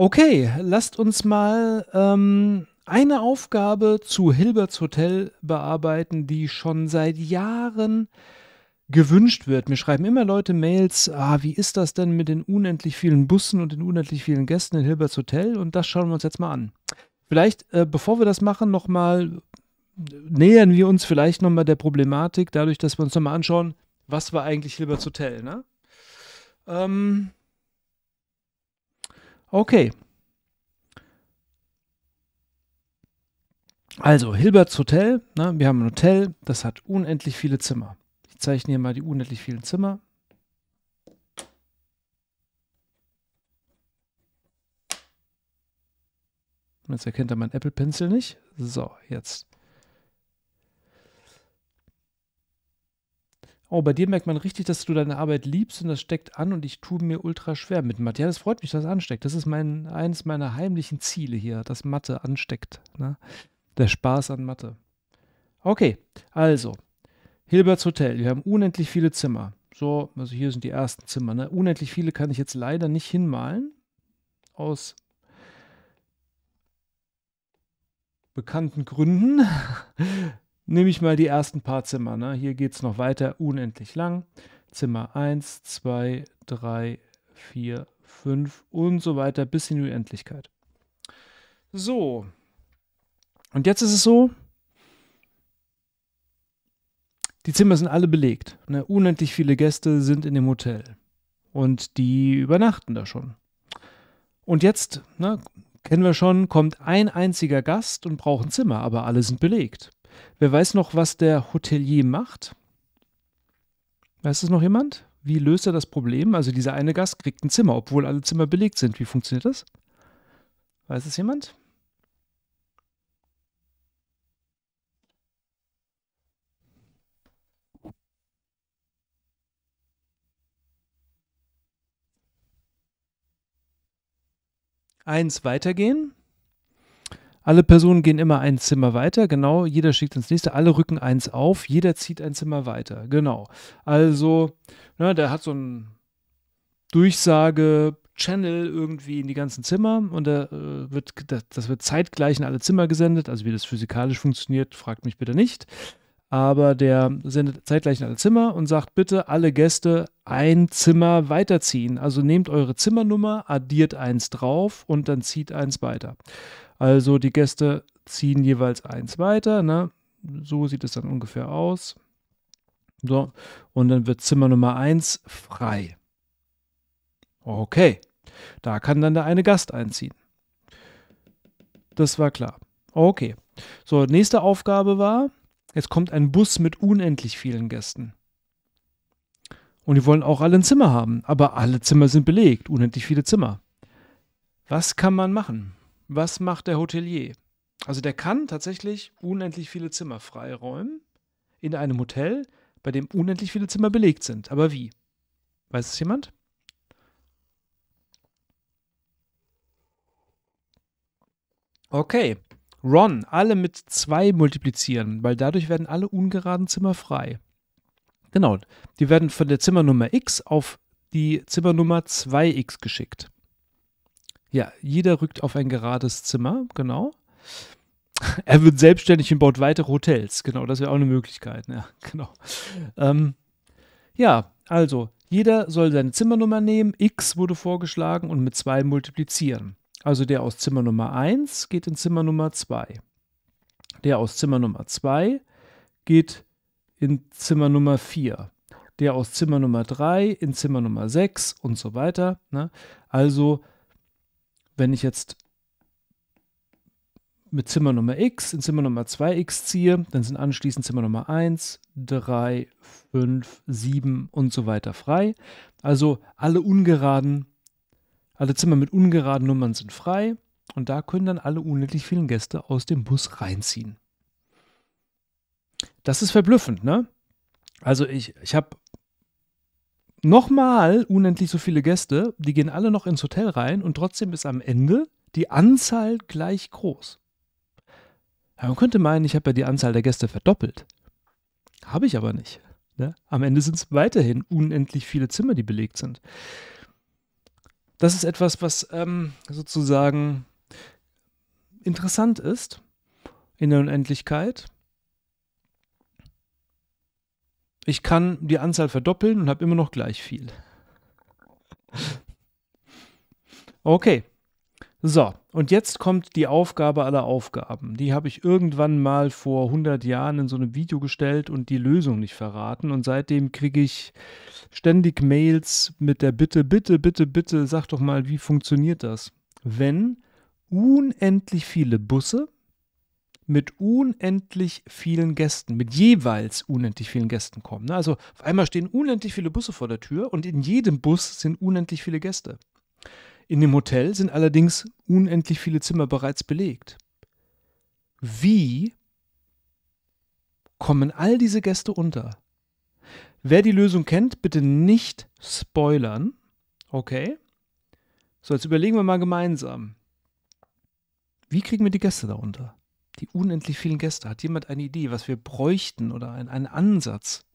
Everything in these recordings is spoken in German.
Okay, lasst uns mal ähm, eine Aufgabe zu Hilberts Hotel bearbeiten, die schon seit Jahren gewünscht wird. Mir schreiben immer Leute Mails, ah, wie ist das denn mit den unendlich vielen Bussen und den unendlich vielen Gästen in Hilberts Hotel? Und das schauen wir uns jetzt mal an. Vielleicht, äh, bevor wir das machen, nochmal nähern wir uns vielleicht nochmal der Problematik, dadurch, dass wir uns nochmal anschauen, was war eigentlich Hilberts Hotel, ne? Ähm, okay. Also, Hilberts Hotel, ne, wir haben ein Hotel, das hat unendlich viele Zimmer. Ich zeichne hier mal die unendlich vielen Zimmer. Jetzt erkennt er mein Apple Pencil nicht. So, jetzt. Oh, bei dir merkt man richtig, dass du deine Arbeit liebst und das steckt an und ich tue mir ultra schwer mit Mathe. Ja, das freut mich, dass es ansteckt. Das ist mein, eines meiner heimlichen Ziele hier, dass Mathe ansteckt. Ne? Der Spaß an Mathe. Okay, also, Hilberts Hotel. Wir haben unendlich viele Zimmer. So, also hier sind die ersten Zimmer. Ne? Unendlich viele kann ich jetzt leider nicht hinmalen. Aus bekannten Gründen. Nehme ich mal die ersten paar Zimmer. Ne? Hier geht es noch weiter, unendlich lang. Zimmer 1, 2, 3, 4, 5 und so weiter bis in die Unendlichkeit. So. Und jetzt ist es so, die Zimmer sind alle belegt. Ne? Unendlich viele Gäste sind in dem Hotel. Und die übernachten da schon. Und jetzt, ne, kennen wir schon, kommt ein einziger Gast und braucht ein Zimmer, aber alle sind belegt. Wer weiß noch, was der Hotelier macht? Weiß es noch jemand? Wie löst er das Problem? Also dieser eine Gast kriegt ein Zimmer, obwohl alle Zimmer belegt sind. Wie funktioniert das? Weiß es jemand? Eins weitergehen. Alle Personen gehen immer ein Zimmer weiter, genau. Jeder schickt ins nächste, alle rücken eins auf, jeder zieht ein Zimmer weiter, genau. Also, na, der hat so ein Durchsage-Channel irgendwie in die ganzen Zimmer und da, äh, wird, das, das wird zeitgleich in alle Zimmer gesendet. Also, wie das physikalisch funktioniert, fragt mich bitte nicht. Aber der sendet zeitgleich in alle Zimmer und sagt bitte alle Gäste ein Zimmer weiterziehen. Also nehmt eure Zimmernummer, addiert eins drauf und dann zieht eins weiter. Also die Gäste ziehen jeweils eins weiter. Ne? So sieht es dann ungefähr aus. So, und dann wird Zimmer Nummer eins frei. Okay, da kann dann der eine Gast einziehen. Das war klar. Okay. So, nächste Aufgabe war, jetzt kommt ein Bus mit unendlich vielen Gästen. Und die wollen auch alle ein Zimmer haben, aber alle Zimmer sind belegt, unendlich viele Zimmer. Was kann man machen? Was macht der Hotelier? Also der kann tatsächlich unendlich viele Zimmer freiräumen in einem Hotel, bei dem unendlich viele Zimmer belegt sind. Aber wie? Weiß es jemand? Okay. Ron, alle mit 2 multiplizieren, weil dadurch werden alle ungeraden Zimmer frei. Genau, die werden von der Zimmernummer x auf die Zimmernummer 2x geschickt. Ja, jeder rückt auf ein gerades Zimmer, genau. Er wird selbstständig und baut weitere Hotels. Genau, das wäre auch eine Möglichkeit. Ja, genau. Ähm, ja, also, jeder soll seine Zimmernummer nehmen. X wurde vorgeschlagen und mit 2 multiplizieren. Also der aus Zimmer Nummer 1 geht in Zimmer Nummer 2. Der aus Zimmer Nummer 2 geht in Zimmer Nummer 4. Der aus Zimmer Nummer 3 in Zimmer Nummer 6 und so weiter. Ne? Also wenn ich jetzt mit Zimmer Nummer x in Zimmer Nummer 2x ziehe, dann sind anschließend Zimmer Nummer 1, 3, 5, 7 und so weiter frei. Also alle ungeraden, alle Zimmer mit ungeraden Nummern sind frei und da können dann alle unendlich vielen Gäste aus dem Bus reinziehen. Das ist verblüffend, ne? Also ich, ich habe nochmal unendlich so viele Gäste, die gehen alle noch ins Hotel rein und trotzdem ist am Ende die Anzahl gleich groß. Ja, man könnte meinen, ich habe ja die Anzahl der Gäste verdoppelt. Habe ich aber nicht. Ne? Am Ende sind es weiterhin unendlich viele Zimmer, die belegt sind. das ist etwas, was ähm, sozusagen interessant ist in der Unendlichkeit. Ich kann die Anzahl verdoppeln und habe immer noch gleich viel. Okay. So, und jetzt kommt die Aufgabe aller Aufgaben. Die habe ich irgendwann mal vor 100 Jahren in so einem Video gestellt und die Lösung nicht verraten. Und seitdem kriege ich ständig Mails mit der Bitte, bitte, bitte, bitte, sag doch mal, wie funktioniert das? Wenn unendlich viele Busse mit unendlich vielen Gästen, mit jeweils unendlich vielen Gästen kommen. Ne? Also auf einmal stehen unendlich viele Busse vor der Tür und in jedem Bus sind unendlich viele Gäste. In dem Hotel sind allerdings unendlich viele Zimmer bereits belegt. Wie kommen all diese Gäste unter? Wer die Lösung kennt, bitte nicht spoilern. Okay? So, jetzt überlegen wir mal gemeinsam. Wie kriegen wir die Gäste darunter? Die unendlich vielen Gäste. Hat jemand eine Idee, was wir bräuchten oder einen Ansatz?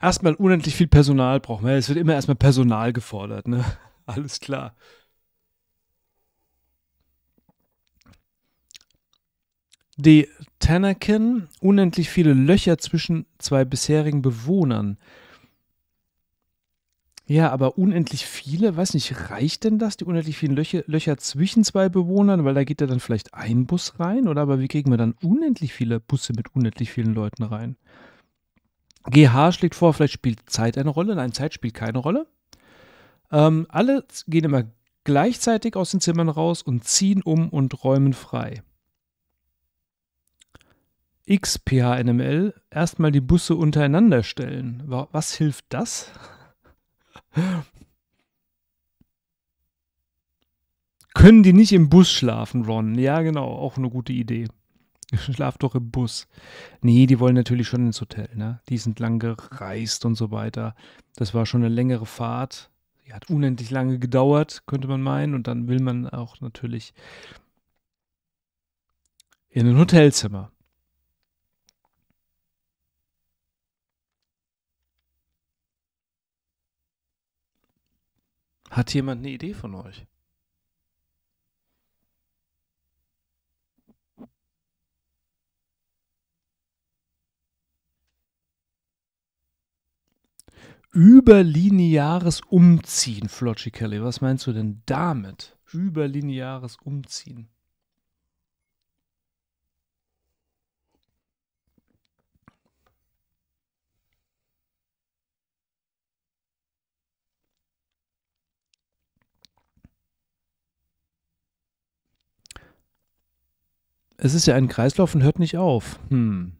Erstmal unendlich viel Personal brauchen. Es wird immer erstmal Personal gefordert, ne? Alles klar. Die Tanakin, unendlich viele Löcher zwischen zwei bisherigen Bewohnern. Ja, aber unendlich viele, weiß nicht, reicht denn das, die unendlich vielen Löcher, Löcher zwischen zwei Bewohnern? Weil da geht ja dann vielleicht ein Bus rein, oder? Aber wie kriegen wir dann unendlich viele Busse mit unendlich vielen Leuten rein? GH schlägt vor, vielleicht spielt Zeit eine Rolle. Nein, Zeit spielt keine Rolle. Ähm, alle gehen immer gleichzeitig aus den Zimmern raus und ziehen um und räumen frei. XPHNML erstmal die Busse untereinander stellen. Was hilft das? Können die nicht im Bus schlafen, Ron? Ja, genau, auch eine gute Idee. Schlaf doch im Bus. Nee, die wollen natürlich schon ins Hotel, ne? Die sind lang gereist und so weiter. Das war schon eine längere Fahrt. Die hat unendlich lange gedauert, könnte man meinen. Und dann will man auch natürlich in ein Hotelzimmer. Hat jemand eine Idee von euch? Überlineares Umziehen, Flotchy Kelly. Was meinst du denn damit? Überlineares Umziehen. Es ist ja ein Kreislauf und hört nicht auf. Hm.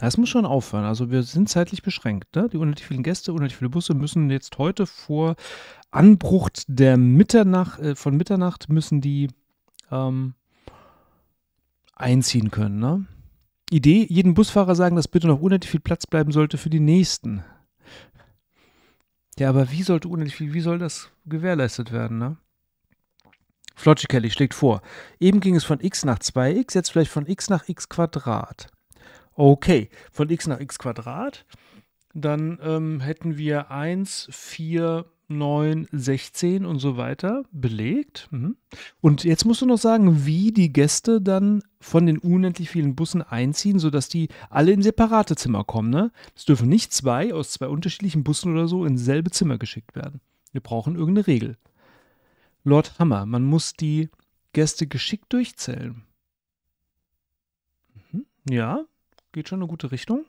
Es muss schon aufhören. Also wir sind zeitlich beschränkt. Ne? Die unendlich vielen Gäste, unendlich viele Busse müssen jetzt heute vor Anbruch der Mitternacht, äh, von Mitternacht müssen die ähm, einziehen können. Ne? Idee, jeden Busfahrer sagen, dass bitte noch unendlich viel Platz bleiben sollte für die nächsten. Ja, aber wie sollte unendlich viel, wie soll das gewährleistet werden, ne? Flotchy Kelly schlägt vor, eben ging es von x nach 2x, jetzt vielleicht von x nach x Quadrat. Okay, von x nach x Quadrat. Dann ähm, hätten wir 1, 4, 9, 16 und so weiter belegt. Mhm. Und jetzt musst du noch sagen, wie die Gäste dann von den unendlich vielen Bussen einziehen, sodass die alle in separate Zimmer kommen. Ne? Es dürfen nicht zwei aus zwei unterschiedlichen Bussen oder so ins selbe Zimmer geschickt werden. Wir brauchen irgendeine Regel. Lord Hammer, man muss die Gäste geschickt durchzählen. Mhm. Ja, geht schon in eine gute Richtung.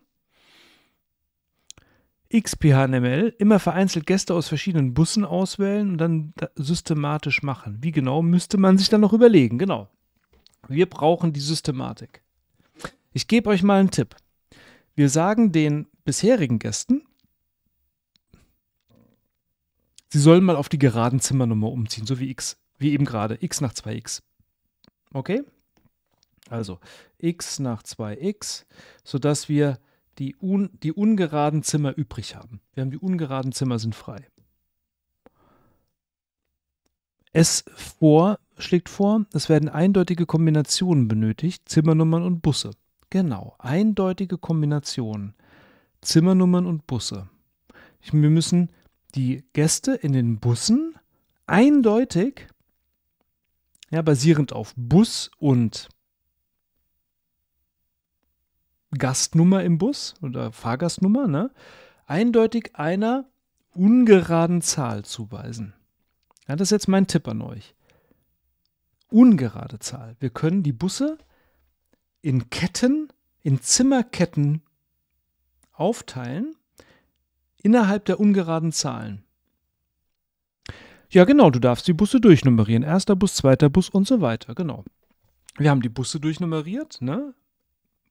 XPHNML, immer vereinzelt Gäste aus verschiedenen Bussen auswählen und dann systematisch machen. Wie genau, müsste man sich dann noch überlegen. Genau. Wir brauchen die Systematik. Ich gebe euch mal einen Tipp. Wir sagen den bisherigen Gästen, sie sollen mal auf die geraden Zimmernummer umziehen, so wie x, wie eben gerade, x nach 2x. Okay? Also x nach 2x, sodass wir die, un, die ungeraden Zimmer übrig haben. Wir haben die ungeraden Zimmer sind frei. Es vor, schlägt vor, es werden eindeutige Kombinationen benötigt, Zimmernummern und Busse. Genau, eindeutige Kombinationen, Zimmernummern und Busse. Wir müssen die Gäste in den Bussen eindeutig, ja, basierend auf Bus und Gastnummer im Bus oder Fahrgastnummer, ne, eindeutig einer ungeraden Zahl zuweisen. Ja, das ist jetzt mein Tipp an euch. Ungerade Zahl. Wir können die Busse in Ketten, in Zimmerketten aufteilen innerhalb der ungeraden Zahlen. Ja, genau, du darfst die Busse durchnummerieren. Erster Bus, zweiter Bus und so weiter, genau. Wir haben die Busse durchnummeriert, ne?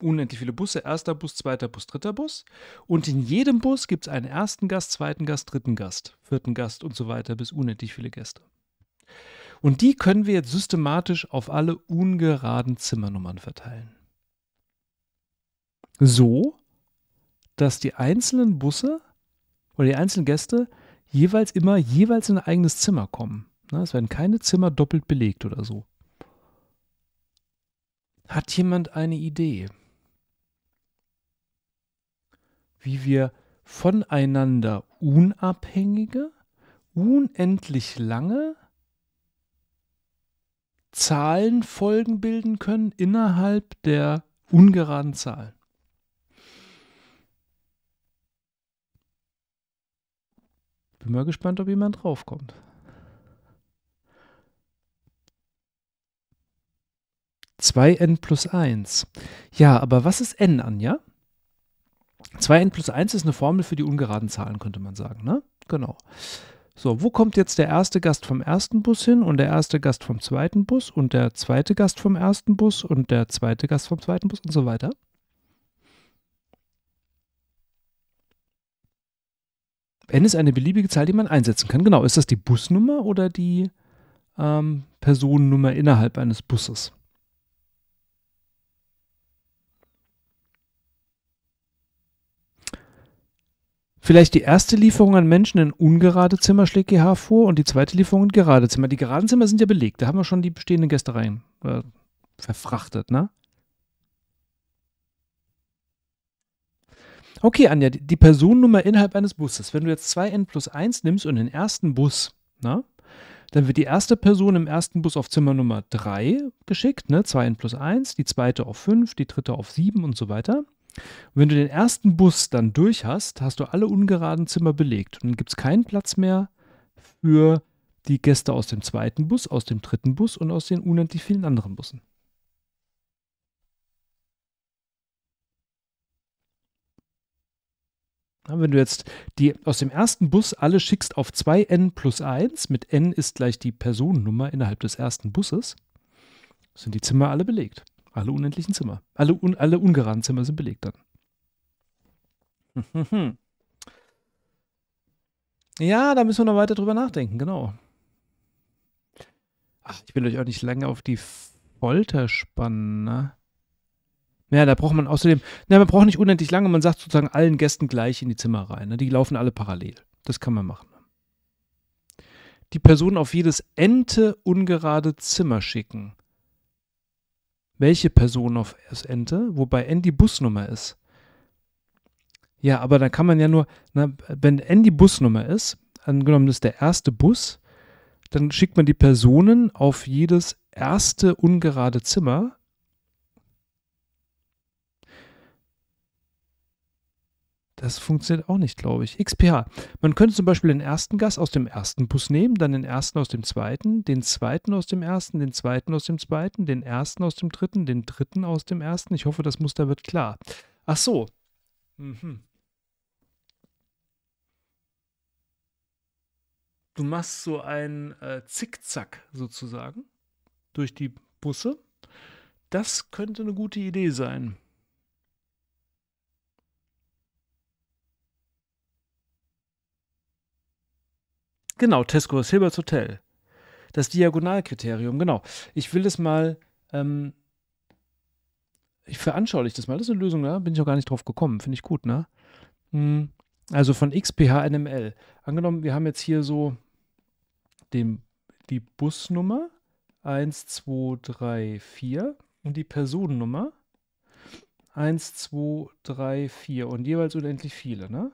Unendlich viele Busse, erster Bus, zweiter Bus, dritter Bus. Und in jedem Bus gibt es einen ersten Gast, zweiten Gast, dritten Gast, vierten Gast und so weiter bis unendlich viele Gäste. Und die können wir jetzt systematisch auf alle ungeraden Zimmernummern verteilen. So, dass die einzelnen Busse oder die einzelnen Gäste jeweils immer jeweils in ein eigenes Zimmer kommen. Ne, es werden keine Zimmer doppelt belegt oder so. Hat jemand eine Idee, wie wir voneinander unabhängige, unendlich lange Zahlenfolgen bilden können innerhalb der ungeraden Zahlen? Bin mal gespannt, ob jemand draufkommt. Zwei n plus 1. Ja, aber was ist n, Anja? 2n plus 1 ist eine Formel für die ungeraden Zahlen, könnte man sagen, ne? Genau. So, wo kommt jetzt der erste Gast vom ersten Bus hin und der erste Gast vom zweiten Bus und der zweite Gast vom ersten Bus und der zweite Gast vom zweiten Bus und so weiter? n ist eine beliebige Zahl, die man einsetzen kann. Genau, ist das die Busnummer oder die ähm, Personennummer innerhalb eines Busses? Vielleicht die erste Lieferung an Menschen in ungerade Zimmer schlägt GH vor und die zweite Lieferung in gerade Zimmer. Die geraden Zimmer sind ja belegt. Da haben wir schon die bestehenden Gäste rein äh, verfrachtet, ne? Okay, Anja, die Personennummer innerhalb eines Busses. Wenn du jetzt 2n plus 1 nimmst und den ersten Bus, na, dann wird die erste Person im ersten Bus auf Zimmer Nummer 3 geschickt, ne, 2n plus 1, die zweite auf 5, die dritte auf 7 und so weiter. Und wenn du den ersten Bus dann durch hast, hast du alle ungeraden Zimmer belegt. Und dann gibt es keinen Platz mehr für die Gäste aus dem zweiten Bus, aus dem dritten Bus und aus den unendlich vielen anderen Bussen. Wenn du jetzt die aus dem ersten Bus alle schickst auf 2n plus 1, mit n ist gleich die Personennummer innerhalb des ersten Busses, sind die Zimmer alle belegt. Alle unendlichen Zimmer. Alle, un, alle ungeraden Zimmer sind belegt dann. ja, da müssen wir noch weiter drüber nachdenken, genau. Ach, ich will euch auch nicht lange auf die Folter spannen, ne? Ja, da braucht man außerdem, na, man braucht nicht unendlich lange, man sagt sozusagen allen Gästen gleich in die Zimmer rein. Ne? Die laufen alle parallel. Das kann man machen. Die Person auf jedes ente ungerade Zimmer schicken. Welche Person auf das ente? Wobei n die Busnummer ist. Ja, aber dann kann man ja nur, na, wenn n die Busnummer ist, angenommen das ist der erste Bus, dann schickt man die Personen auf jedes erste ungerade Zimmer Das funktioniert auch nicht, glaube ich. XPH. Man könnte zum Beispiel den ersten Gast aus dem ersten Bus nehmen, dann den ersten aus dem zweiten, den zweiten aus dem ersten, den zweiten aus dem zweiten, den ersten aus dem dritten, den dritten aus dem ersten. Ich hoffe, das Muster wird klar. Ach so. Mhm. Du machst so ein äh, Zickzack sozusagen durch die Busse. Das könnte eine gute Idee sein. Genau, Tesco, Silber's Hotel. Das Diagonalkriterium, genau. Ich will es mal, ähm, ich veranschauliche das mal. Das ist eine Lösung, da bin ich auch gar nicht drauf gekommen. Finde ich gut, ne? Hm, also von XPHNML. Angenommen, wir haben jetzt hier so den, die Busnummer 1, 2, 3, 4 und die Personennummer 1, 2, 3, 4 und jeweils unendlich viele, ne?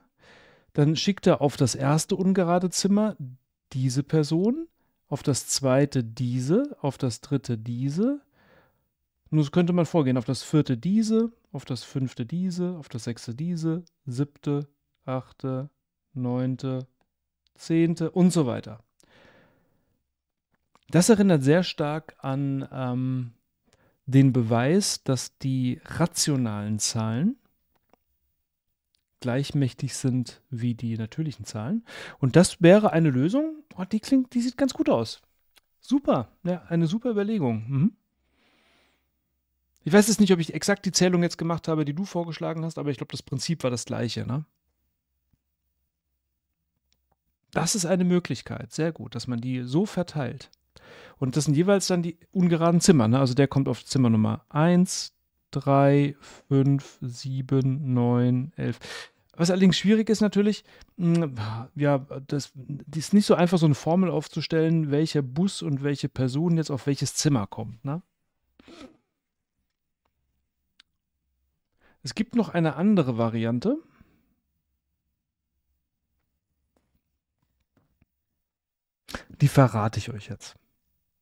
Dann schickt er auf das erste ungerade Zimmer diese Person, auf das zweite diese, auf das dritte diese. Nun könnte man vorgehen, auf das vierte diese, auf das fünfte diese, auf das sechste diese, siebte, achte, neunte, zehnte und so weiter. Das erinnert sehr stark an ähm, den Beweis, dass die rationalen Zahlen gleichmächtig sind wie die natürlichen Zahlen. Und das wäre eine Lösung, oh, die klingt, die sieht ganz gut aus. Super, ja, eine super Überlegung. Mhm. Ich weiß jetzt nicht, ob ich exakt die Zählung jetzt gemacht habe, die du vorgeschlagen hast, aber ich glaube, das Prinzip war das gleiche. Ne? Das ist eine Möglichkeit, sehr gut, dass man die so verteilt. Und das sind jeweils dann die ungeraden Zimmer. Ne? Also der kommt auf Zimmer Nummer 1, 3, 5, 7, 9, 11. Was allerdings schwierig ist natürlich, hm, ja, das, das ist nicht so einfach, so eine Formel aufzustellen, welcher Bus und welche Person jetzt auf welches Zimmer kommt. Ne? Es gibt noch eine andere Variante. Die verrate ich euch jetzt.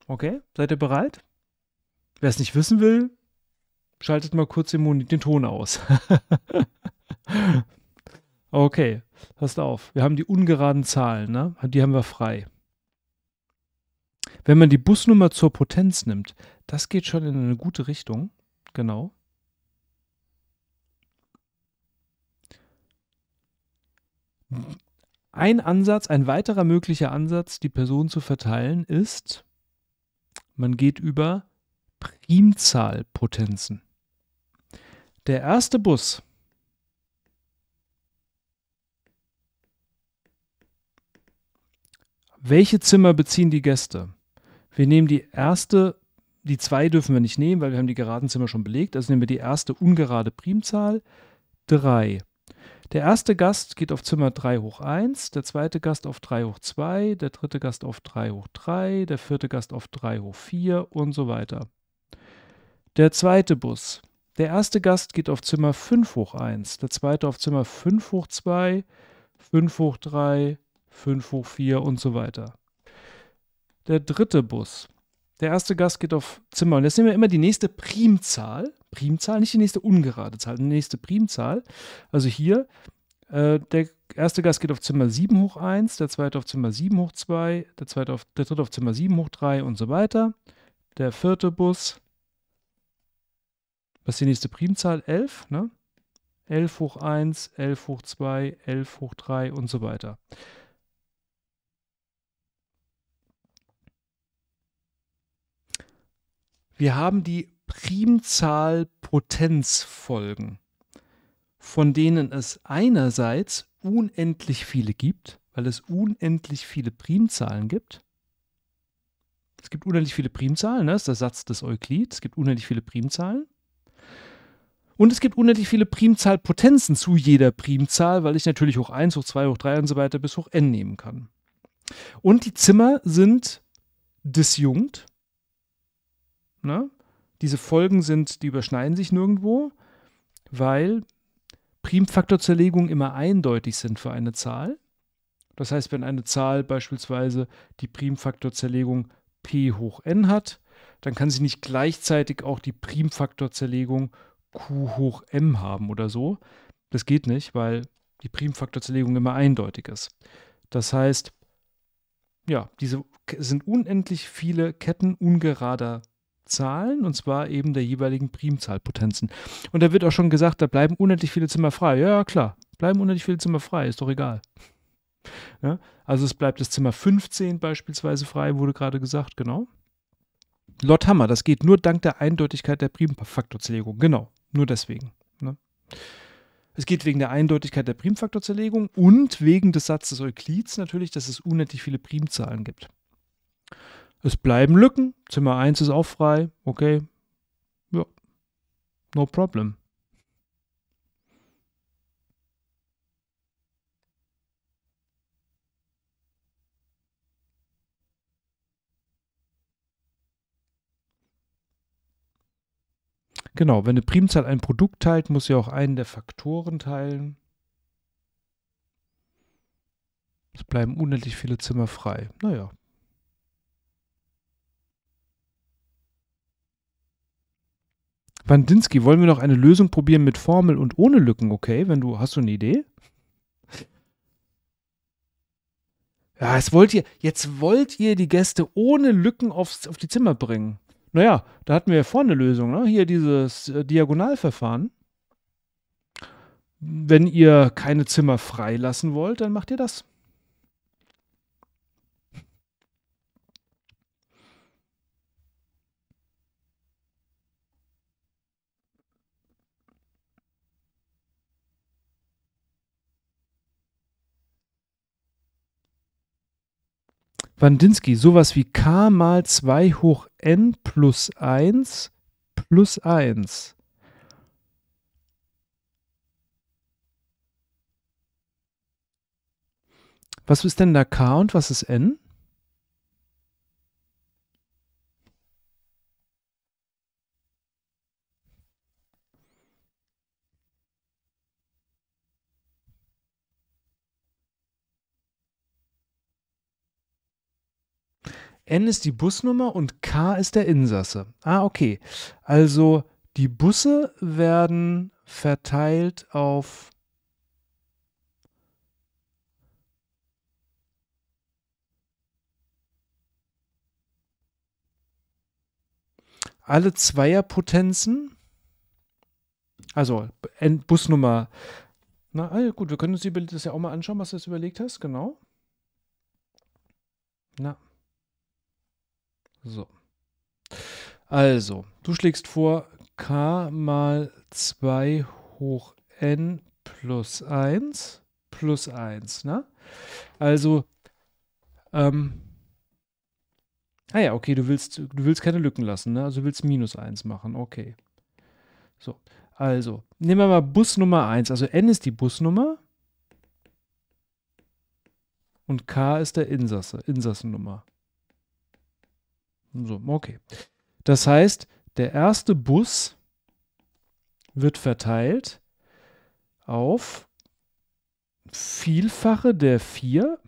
Okay, seid ihr bereit? Wer es nicht wissen will, schaltet mal kurz den, den Ton aus. okay, passt auf. Wir haben die ungeraden Zahlen, ne? die haben wir frei. Wenn man die Busnummer zur Potenz nimmt, das geht schon in eine gute Richtung. Genau. Ein Ansatz, ein weiterer möglicher Ansatz, die Person zu verteilen, ist, man geht über Primzahlpotenzen. Der erste Bus Welche Zimmer beziehen die Gäste? Wir nehmen die erste, die zwei dürfen wir nicht nehmen, weil wir haben die geraden Zimmer schon belegt. Also nehmen wir die erste ungerade Primzahl, 3. Der erste Gast geht auf Zimmer 3 hoch 1, der zweite Gast auf 3 hoch 2, der dritte Gast auf 3 hoch 3, der vierte Gast auf 3 hoch 4 und so weiter. Der zweite Bus. Der erste Gast geht auf Zimmer 5 hoch 1, der zweite auf Zimmer 5 hoch 2, 5 hoch 3, 5 hoch 4 und so weiter. Der dritte Bus. Der erste Gast geht auf Zimmer und jetzt nehmen wir immer die nächste Primzahl Primzahl, nicht die nächste ungerade Zahl, die nächste Primzahl. Also hier, äh, der erste Gast geht auf Zimmer 7 hoch 1, der zweite auf Zimmer 7 hoch 2, der, zweite auf, der dritte auf Zimmer 7 hoch 3 und so weiter. Der vierte Bus, was ist die nächste Primzahl? 11, ne? 11 hoch 1, 11 hoch 2, 11 hoch 3 und so weiter. Wir haben die Primzahlpotenzfolgen, von denen es einerseits unendlich viele gibt, weil es unendlich viele Primzahlen gibt. Es gibt unendlich viele Primzahlen, ne? das ist der Satz des Euklid. Es gibt unendlich viele Primzahlen. Und es gibt unendlich viele Primzahlpotenzen zu jeder Primzahl, weil ich natürlich hoch 1, hoch 2, hoch 3 und so weiter bis hoch n nehmen kann. Und die Zimmer sind disjunkt. Ne? Diese Folgen sind, die überschneiden sich nirgendwo, weil Primfaktorzerlegungen immer eindeutig sind für eine Zahl. Das heißt, wenn eine Zahl beispielsweise die Primfaktorzerlegung p hoch n hat, dann kann sie nicht gleichzeitig auch die Primfaktorzerlegung q hoch m haben oder so. Das geht nicht, weil die Primfaktorzerlegung immer eindeutig ist. Das heißt, ja, diese sind unendlich viele Ketten ungerader Zahlen, und zwar eben der jeweiligen Primzahlpotenzen. Und da wird auch schon gesagt, da bleiben unendlich viele Zimmer frei. Ja, klar, bleiben unendlich viele Zimmer frei, ist doch egal. Ja, also es bleibt das Zimmer 15 beispielsweise frei, wurde gerade gesagt, genau. Lord Hammer, das geht nur dank der Eindeutigkeit der Primfaktorzerlegung. Genau, nur deswegen. Ne? Es geht wegen der Eindeutigkeit der Primfaktorzerlegung und wegen des Satzes Euklids natürlich, dass es unendlich viele Primzahlen gibt. Es bleiben Lücken. Zimmer 1 ist auch frei. Okay. Ja. No problem. Genau, wenn eine Primzahl ein Produkt teilt, muss sie auch einen der Faktoren teilen. Es bleiben unendlich viele Zimmer frei. Naja. Wandinsky, wollen wir noch eine Lösung probieren mit Formel und ohne Lücken? Okay, wenn du, hast du eine Idee? Ja, jetzt wollt ihr, jetzt wollt ihr die Gäste ohne Lücken aufs, auf die Zimmer bringen. Naja, da hatten wir ja vorne eine Lösung, ne? Hier dieses äh, Diagonalverfahren. Wenn ihr keine Zimmer freilassen wollt, dann macht ihr das. Wandinsky, sowas wie k mal 2 hoch n plus 1 plus 1. Was ist denn da k und was ist n? N ist die Busnummer und K ist der Insasse. Ah, okay. Also die Busse werden verteilt auf alle Zweierpotenzen. Also Busnummer. Na ah, gut, wir können uns das ja auch mal anschauen, was du jetzt überlegt hast. Genau. Na. So. Also, du schlägst vor k mal 2 hoch n plus 1 plus 1, ne? Also, ähm, ah ja, okay, du willst, du willst keine Lücken lassen, ne? Also du willst minus 1 machen, okay. So, also, nehmen wir mal Bus Nummer 1. Also n ist die Busnummer und k ist der Insasse, Insassennummer. So, okay. Das heißt, der erste Bus wird verteilt auf Vielfache der 4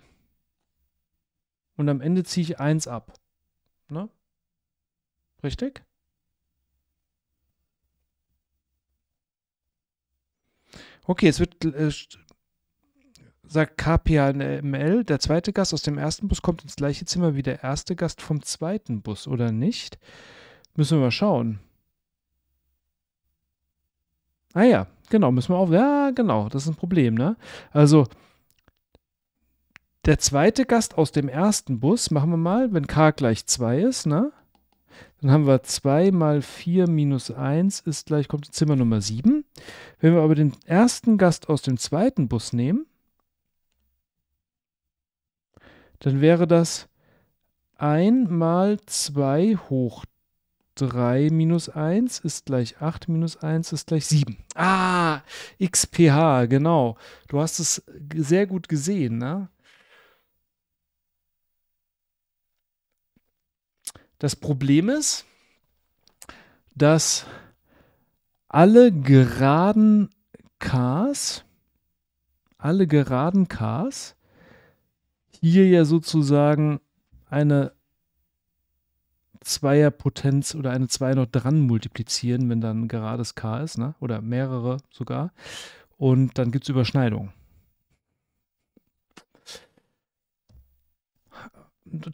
und am Ende ziehe ich 1 ab. Ne? Richtig? Okay, es wird äh, sagt KPML, der zweite Gast aus dem ersten Bus kommt ins gleiche Zimmer wie der erste Gast vom zweiten Bus, oder nicht? Müssen wir mal schauen. Ah ja, genau, müssen wir auch. Ja, genau, das ist ein Problem, ne? Also, der zweite Gast aus dem ersten Bus, machen wir mal, wenn k gleich 2 ist, ne? Dann haben wir 2 mal 4 minus 1 ist gleich, kommt Zimmer Nummer 7. Wenn wir aber den ersten Gast aus dem zweiten Bus nehmen, dann wäre das 1 mal 2 hoch 3 minus 1 ist gleich 8 minus 1 ist gleich 7. Ah, XPH, genau. Du hast es sehr gut gesehen, ne? Das Problem ist, dass alle geraden Ks, alle geraden Ks hier ja sozusagen eine Zweierpotenz oder eine 2 noch dran multiplizieren, wenn dann gerades K ist, ne? oder mehrere sogar. Und dann gibt es Überschneidungen.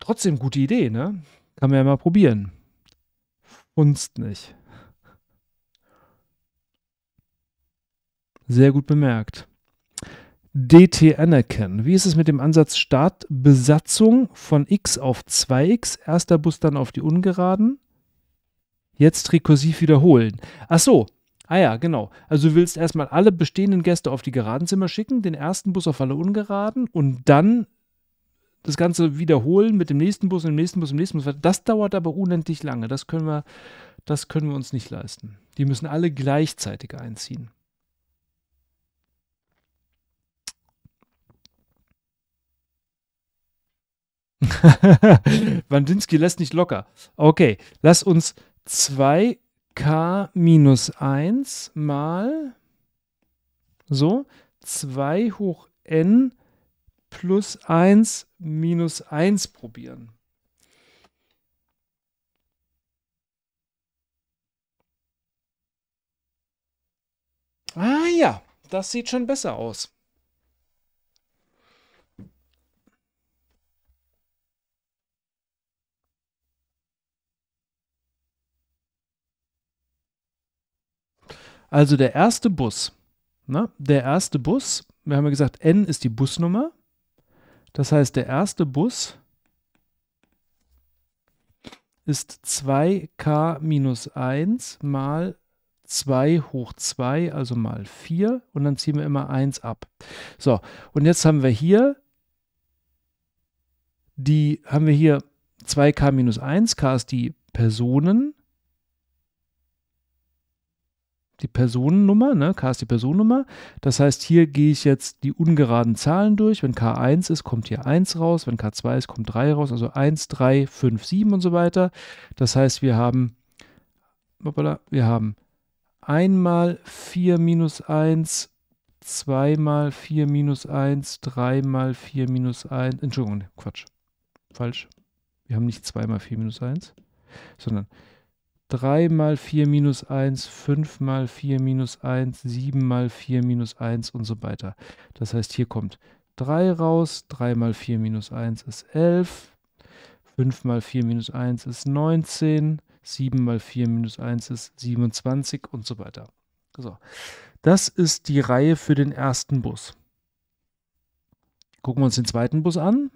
Trotzdem gute Idee, ne? Kann man ja mal probieren. Funzt nicht. Sehr gut bemerkt. DT anerkennen. Wie ist es mit dem Ansatz Startbesatzung von x auf 2x, erster Bus dann auf die Ungeraden? Jetzt rekursiv wiederholen. Ach so, ah ja, genau. Also du willst erstmal alle bestehenden Gäste auf die geraden Zimmer schicken, den ersten Bus auf alle Ungeraden und dann das Ganze wiederholen mit dem nächsten Bus, dem nächsten Bus, dem nächsten Bus. Das dauert aber unendlich lange. Das können wir, das können wir uns nicht leisten. Die müssen alle gleichzeitig einziehen. Wandinsky lässt nicht locker. Okay, lass uns 2k minus 1 mal so 2 hoch n plus 1 minus 1 probieren. Ah ja, das sieht schon besser aus. Also der erste Bus. Ne? Der erste Bus, wir haben ja gesagt, N ist die Busnummer. Das heißt, der erste Bus ist 2k minus 1 mal 2 hoch 2, also mal 4. Und dann ziehen wir immer 1 ab. So, und jetzt haben wir hier die, haben wir hier 2k minus 1. k ist die Personen die Personennummer, ne? K ist die Personennummer. Das heißt, hier gehe ich jetzt die ungeraden Zahlen durch. Wenn K1 ist, kommt hier 1 raus. Wenn K2 ist, kommt 3 raus. Also 1, 3, 5, 7 und so weiter. Das heißt, wir haben, wir haben einmal 4 minus 1, 2 mal 4 minus 1, 3 mal 4 minus 1. Entschuldigung, Quatsch. Falsch. Wir haben nicht 2 mal 4 minus 1, sondern 3 mal 4 minus 1, 5 mal 4 minus 1, 7 mal 4 minus 1 und so weiter. Das heißt, hier kommt 3 raus, 3 mal 4 minus 1 ist 11, 5 mal 4 minus 1 ist 19, 7 mal 4 minus 1 ist 27 und so weiter. So. Das ist die Reihe für den ersten Bus. Gucken wir uns den zweiten Bus an.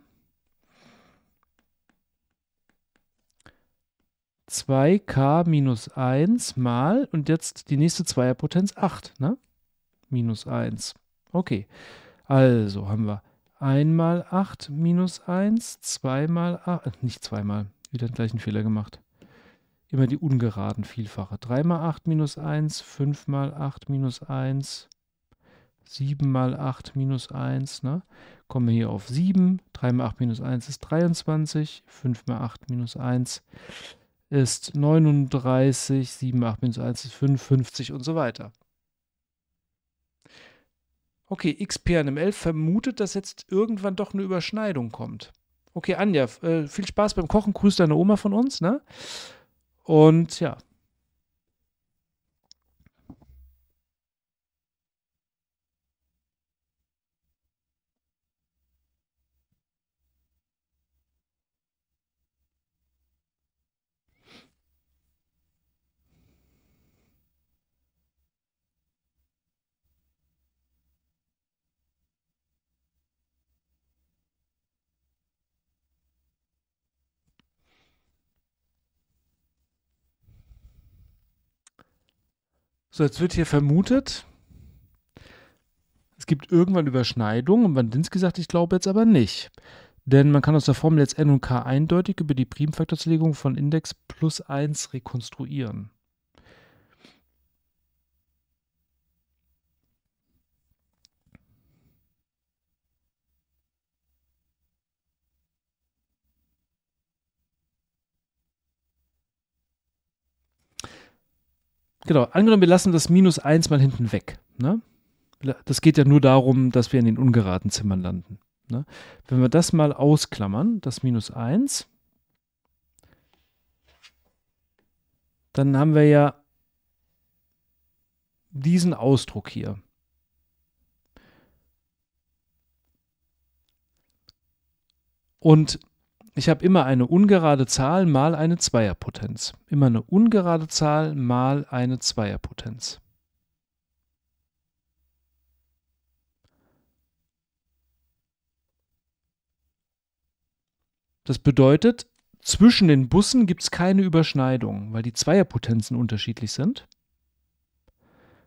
2k minus 1 mal, und jetzt die nächste Zweierpotenz 8, ne? Minus 1. Okay, also haben wir 1 mal 8 minus 1, 2 mal 8, äh, nicht 2 mal, wieder den gleichen Fehler gemacht. Immer die ungeraden Vielfache. 3 mal 8 minus 1, 5 mal 8 minus 1, 7 mal 8 minus 1, ne? Kommen wir hier auf 7, 3 mal 8 minus 1 ist 23, 5 mal 8 minus 1 ist 39, 7, 8 minus 1 ist 55 und so weiter. Okay, XPNML vermutet, dass jetzt irgendwann doch eine Überschneidung kommt. Okay, Anja, äh, viel Spaß beim Kochen. Grüß deine Oma von uns, ne? Und ja, So, jetzt wird hier vermutet, es gibt irgendwann Überschneidungen und Wandinsky sagt, ich glaube jetzt aber nicht. Denn man kann aus der Formel jetzt n und k eindeutig über die Primfaktorzerlegung von Index plus 1 rekonstruieren. Genau, angenommen, wir lassen das Minus 1 mal hinten weg. Ne? Das geht ja nur darum, dass wir in den ungeraden Zimmern landen. Ne? Wenn wir das mal ausklammern, das Minus 1, dann haben wir ja diesen Ausdruck hier. Und ich habe immer eine ungerade Zahl mal eine Zweierpotenz. Immer eine ungerade Zahl mal eine Zweierpotenz. Das bedeutet, zwischen den Bussen gibt es keine Überschneidung, weil die Zweierpotenzen unterschiedlich sind.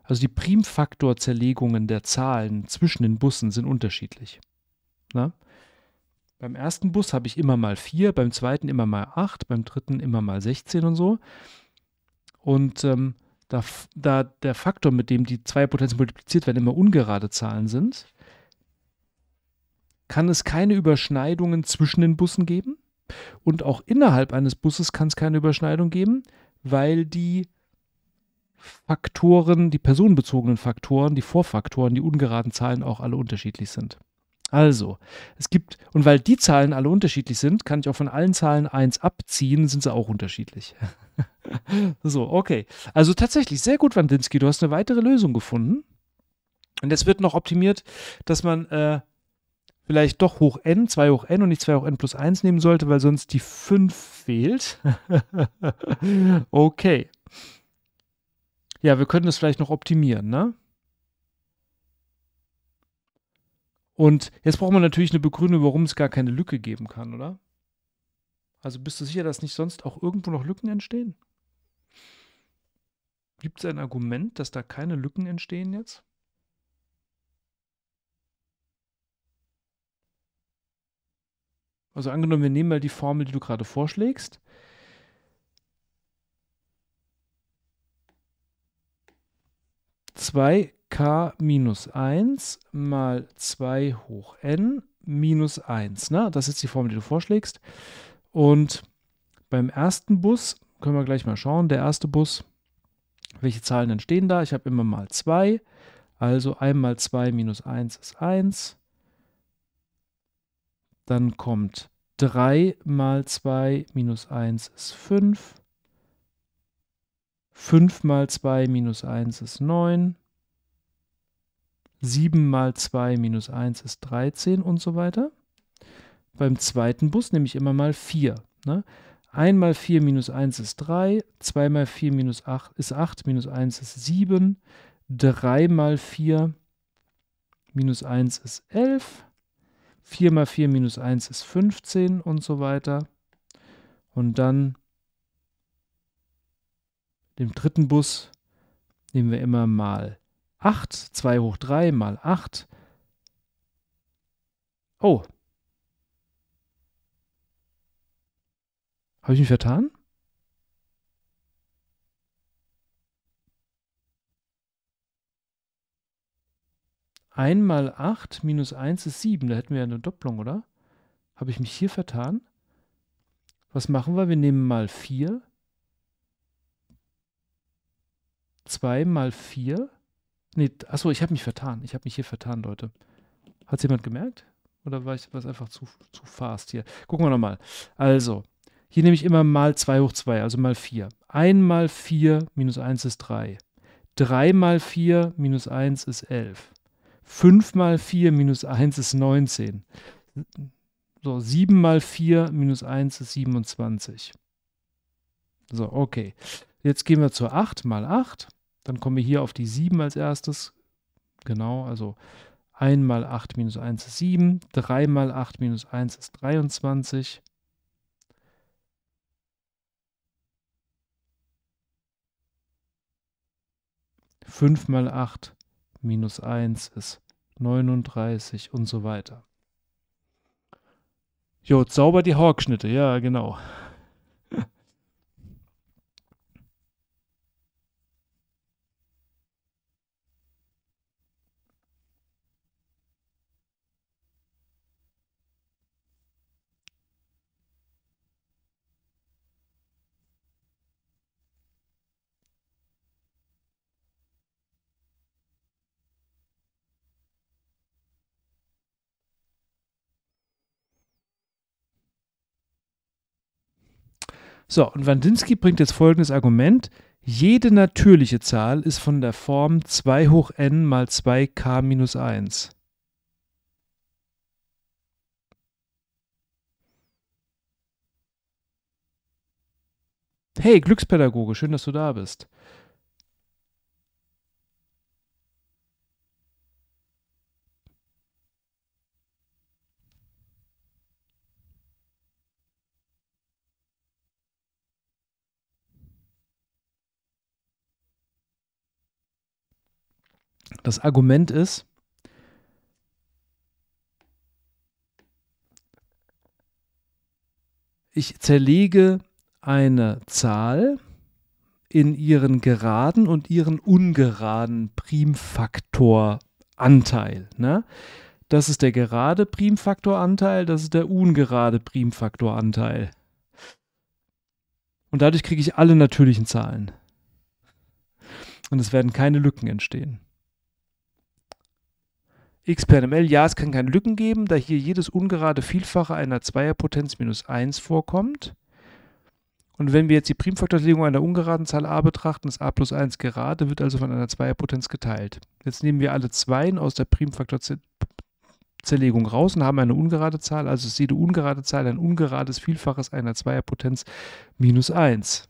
Also die Primfaktorzerlegungen der Zahlen zwischen den Bussen sind unterschiedlich. Na? Beim ersten Bus habe ich immer mal 4, beim zweiten immer mal 8, beim dritten immer mal 16 und so. und ähm, da, da der Faktor, mit dem die zwei Potenzen multipliziert werden, immer ungerade Zahlen sind, kann es keine Überschneidungen zwischen den Bussen geben. Und auch innerhalb eines Busses kann es keine Überschneidung geben, weil die Faktoren, die personenbezogenen Faktoren, die Vorfaktoren, die ungeraden Zahlen auch alle unterschiedlich sind. Also, es gibt, und weil die Zahlen alle unterschiedlich sind, kann ich auch von allen Zahlen 1 abziehen, sind sie auch unterschiedlich. so, okay. Also tatsächlich, sehr gut, Wandinsky, du hast eine weitere Lösung gefunden. Und es wird noch optimiert, dass man äh, vielleicht doch hoch n, 2 hoch n und nicht 2 hoch n plus 1 nehmen sollte, weil sonst die 5 fehlt. okay. Ja, wir können das vielleicht noch optimieren, ne? Und jetzt braucht man natürlich eine Begründung, warum es gar keine Lücke geben kann, oder? Also bist du sicher, dass nicht sonst auch irgendwo noch Lücken entstehen? Gibt es ein Argument, dass da keine Lücken entstehen jetzt? Also angenommen, wir nehmen mal die Formel, die du gerade vorschlägst. Zwei k minus 1 mal 2 hoch n minus 1. Ne? Das ist die Formel, die du vorschlägst. Und beim ersten Bus können wir gleich mal schauen. Der erste Bus, welche Zahlen entstehen da? Ich habe immer mal 2. Also 1 mal 2 minus 1 ist 1. Dann kommt 3 mal 2 minus 1 ist 5. 5 mal 2 minus 1 ist 9. 7 mal 2 minus 1 ist 13 und so weiter. Beim zweiten Bus nehme ich immer mal 4. Ne? 1 mal 4 minus 1 ist 3, 2 mal 4 minus 8 ist 8, minus 1 ist 7, 3 mal 4 minus 1 ist 11, 4 mal 4 minus 1 ist 15 und so weiter. Und dann dem dritten Bus nehmen wir immer mal 8, 2 hoch 3 mal 8. Oh. Habe ich mich vertan? Ein mal 8 minus 1 ist 7. Da hätten wir ja eine Doppelung, oder? Habe ich mich hier vertan? Was machen wir? Wir nehmen mal 4. 2 mal 4 Nee, achso, ich habe mich vertan. Ich habe mich hier vertan, Leute. Hat es jemand gemerkt? Oder war ich was einfach zu, zu fast hier? Gucken wir nochmal. Also, hier nehme ich immer mal 2 hoch 2, also mal 4. 1 mal 4 minus 1 ist 3. 3 mal 4 minus 1 ist 11. 5 mal 4 minus 1 ist 19. So, 7 mal 4 minus 1 ist 27. So, okay. Jetzt gehen wir zur 8 mal 8. Dann kommen wir hier auf die 7 als erstes. Genau, also 1 mal 8 minus 1 ist 7, 3 mal 8 minus 1 ist 23. Fünf mal 8 minus 1 ist 39 und so weiter. Jo, sauber die Haarschnitte, ja, genau. So, und Wandinsky bringt jetzt folgendes Argument. Jede natürliche Zahl ist von der Form 2 hoch n mal 2k minus 1. Hey, Glückspädagoge, schön, dass du da bist. Das Argument ist, ich zerlege eine Zahl in ihren geraden und ihren ungeraden Primfaktoranteil. Ne? Das ist der gerade Primfaktoranteil, das ist der ungerade Primfaktoranteil. Und dadurch kriege ich alle natürlichen Zahlen. Und es werden keine Lücken entstehen. X per ml, ja, es kann keine Lücken geben, da hier jedes ungerade Vielfache einer Zweierpotenz minus 1 vorkommt. Und wenn wir jetzt die Primfaktorisierung einer ungeraden Zahl a betrachten, ist a plus 1 gerade, wird also von einer Zweierpotenz geteilt. Jetzt nehmen wir alle Zweien aus der Primfaktorzerlegung raus und haben eine ungerade Zahl, also ist jede ungerade Zahl ein ungerades Vielfaches einer Zweierpotenz minus 1.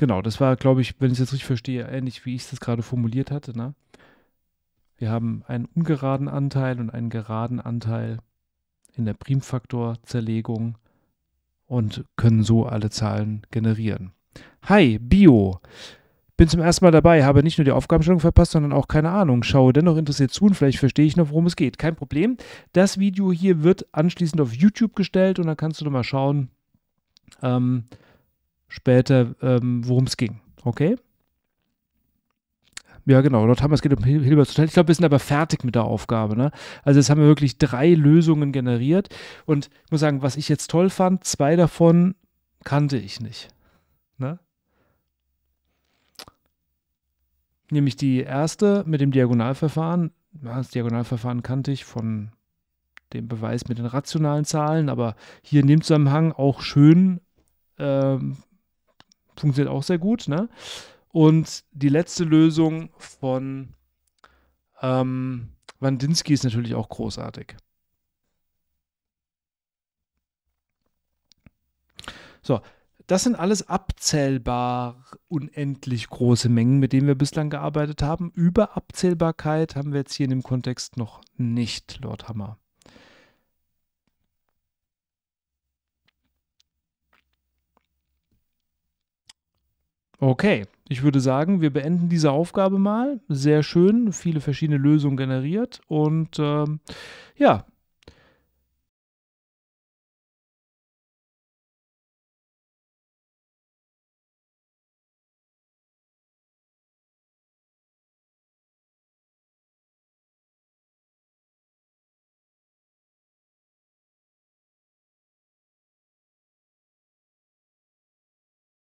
Genau, das war, glaube ich, wenn ich es jetzt richtig verstehe, ähnlich wie ich es gerade formuliert hatte. Ne? Wir haben einen ungeraden Anteil und einen geraden Anteil in der Primfaktorzerlegung und können so alle Zahlen generieren. Hi, Bio. Bin zum ersten Mal dabei, habe nicht nur die Aufgabenstellung verpasst, sondern auch keine Ahnung. Schaue dennoch interessiert zu und vielleicht verstehe ich noch, worum es geht. Kein Problem. Das Video hier wird anschließend auf YouTube gestellt und dann kannst du noch mal schauen, ähm, später, ähm, worum es ging. Okay? Ja, genau. Dort haben wir es geht um Hilbert Ich glaube, wir sind aber fertig mit der Aufgabe. Ne? Also, jetzt haben wir wirklich drei Lösungen generiert. Und ich muss sagen, was ich jetzt toll fand, zwei davon kannte ich nicht. Ne? Nämlich die erste mit dem Diagonalverfahren. Das Diagonalverfahren kannte ich von dem Beweis mit den rationalen Zahlen, aber hier in dem Zusammenhang auch schön ähm, funktioniert auch sehr gut. Ne? Und die letzte Lösung von ähm, Wandinsky ist natürlich auch großartig. So, das sind alles abzählbar unendlich große Mengen, mit denen wir bislang gearbeitet haben. Über Abzählbarkeit haben wir jetzt hier in dem Kontext noch nicht, Lord Hammer. Okay, ich würde sagen, wir beenden diese Aufgabe mal. Sehr schön, viele verschiedene Lösungen generiert und ähm, ja,